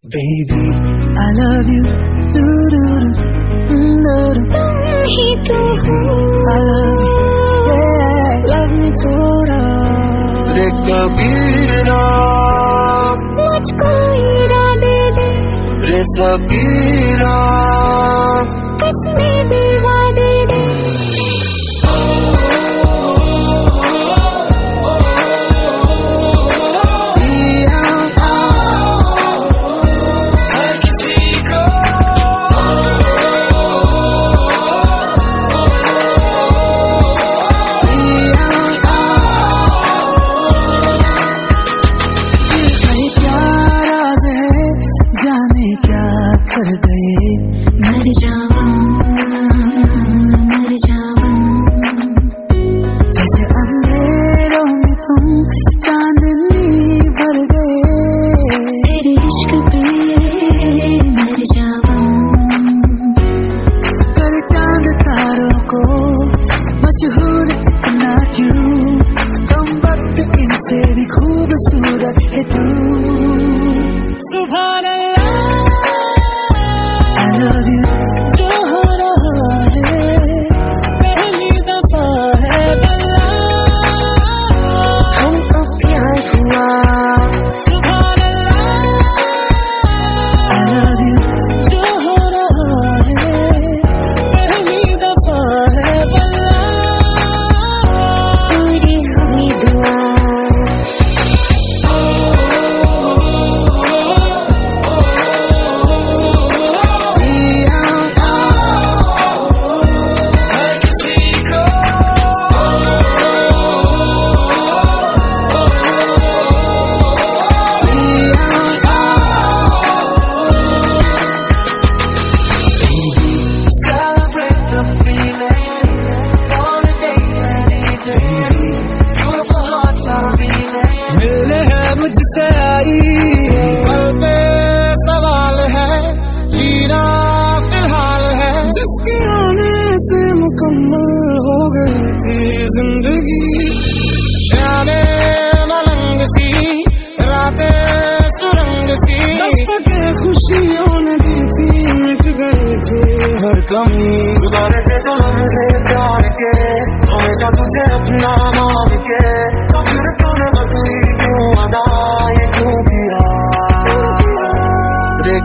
Baby, I love you. Do do do, do do. तुम ही तो हो I love you. Yeah, love me थोड़ा. रे कबीरा, मुझको इरादे दे रे फकीरा. किसने भी मर जावा जैसे अंधेरों में तुम चांदनी भर गए। हर कमी। गुजारे थे जो लम्हे प्यार के, हमेशा तुझे अपना मान के। तो फिर तूने बदली क्यों अदा? ये क्यों किया? रे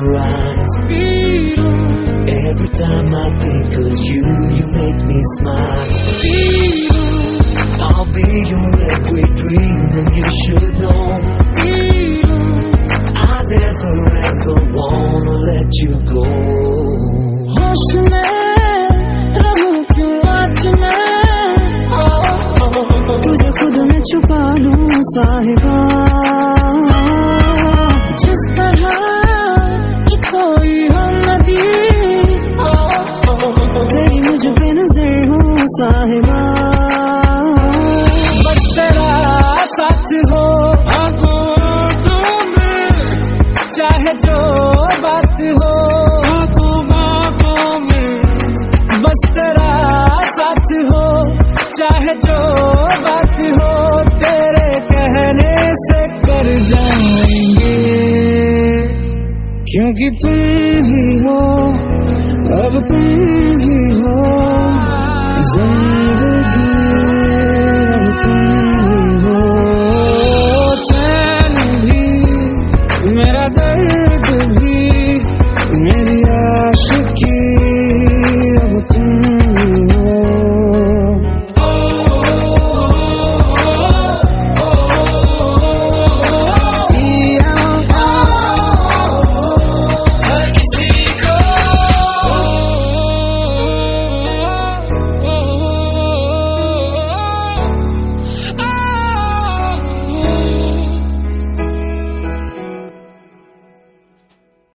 your eyes. Every time I think of you, you make me smile. I'll be your every dream, and you should know. I never ever wanna let you go. साथ हो चाहे जो बात हो। बातों में। बस तेरा साथ हो चाहे जो बात हो तेरे कहने से कर जाएँगे। क्योंकि तुम ही हो अब तुम ही हो ज़िंदगी